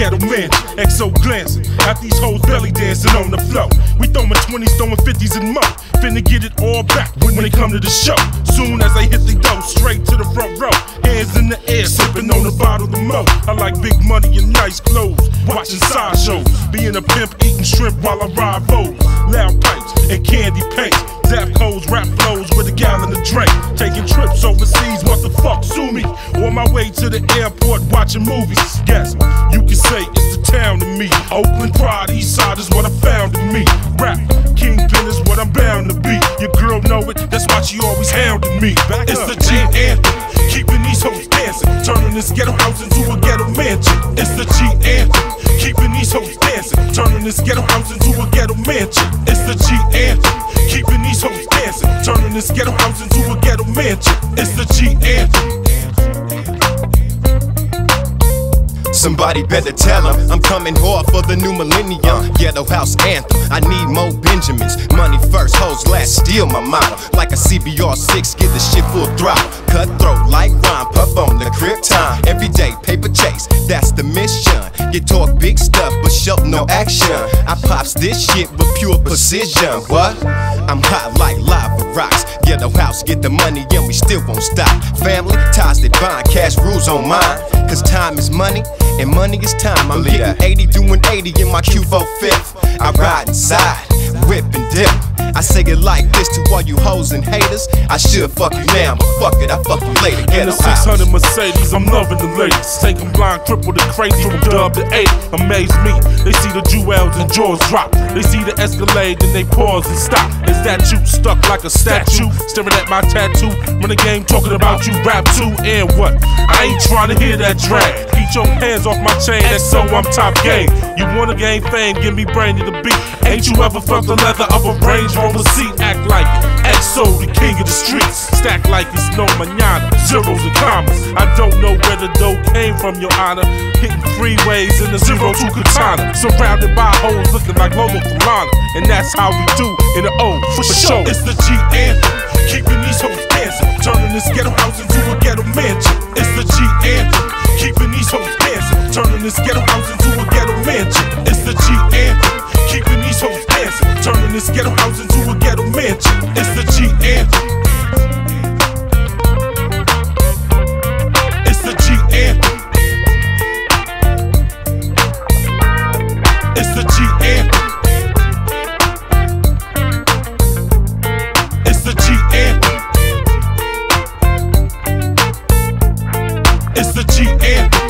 ghetto man, XO glancing. got these hoes belly dancing on the floor. We throwing 20s, throwing 50s and more. Finna get it all back when they come to the show. Soon as they hit the door, straight to the front row. Hands in the air, sipping on a bottle of mo. I like big money and nice clothes. Watching sideshows, being a pimp, eating shrimp while I ride boats, Loud pipes and candy paint. Zap codes, rap flows with a gallon of drink. Taking trips overseas, what the fuck, sue me. On my way to the airport, watching movies. Yes, you can say it's the town to me. Oakland pride, east side is what I found in me. Rap, kingpin is what I'm bound to be. Your girl know it, that's why she always hounding me. It's the G anthem, keeping these hoes dancing. Turning this ghetto house into a ghetto mansion. It's the G anthem, Turning this ghetto house into a ghetto mansion. It's the G anthem, keeping these hoes dancing. Turning this ghetto house into a ghetto mansion. It's the G anthem. Somebody better tell him I'm coming hard for the new millennium. Ghetto house anthem. I need more Benjamins. Money first, hoes last. Steal my motto. Like a CBR 6, get the shit full throttle. Cutthroat like rhyme, puff on the crib time. Every day, paper chase. That's the mission. You talk big stuff, but show no action. I pops this shit with pure precision. What? I'm hot like lava rocks. Ghetto house, get the money, and we still won't stop. Family ties that bind, cash rules on mine. Cause time is money, and money is time. I'm getting 80, doing 80 in my Q4 fifth. I ride inside, whip and dip. I say it like this to all you hoes and haters. I should fuck you now, but fuck it, I fuck you later. In a the house. 600 Mercedes, I'm loving the ladies. Taking blind, cripple the crazy from dub to eight. Amaze me. They see the jewels and jaws drop. They see the Escalade and they pause and stop. Is that you stuck like a statue? Staring at my tattoo. Run the game talking about you rap too. And what? I ain't trying to hear that drag. Keep your hands off my chain, that's so I'm top game. You wanna gain fame, give me brain to the beat. Ain't you ever felt the leather of a Range on the seat, act like it. XO, the king of the streets. Stack like it's no manana, zeros and commas. I don't know where the dough came from, your honor. Hitting freeways in a to katana. Surrounded by hoes looking like Lola Falana. And that's how we do in the O for sure. It's the G anthem, keeping these hoes dancing. Turning this ghetto house into a ghetto mansion. It's the G It's a GM.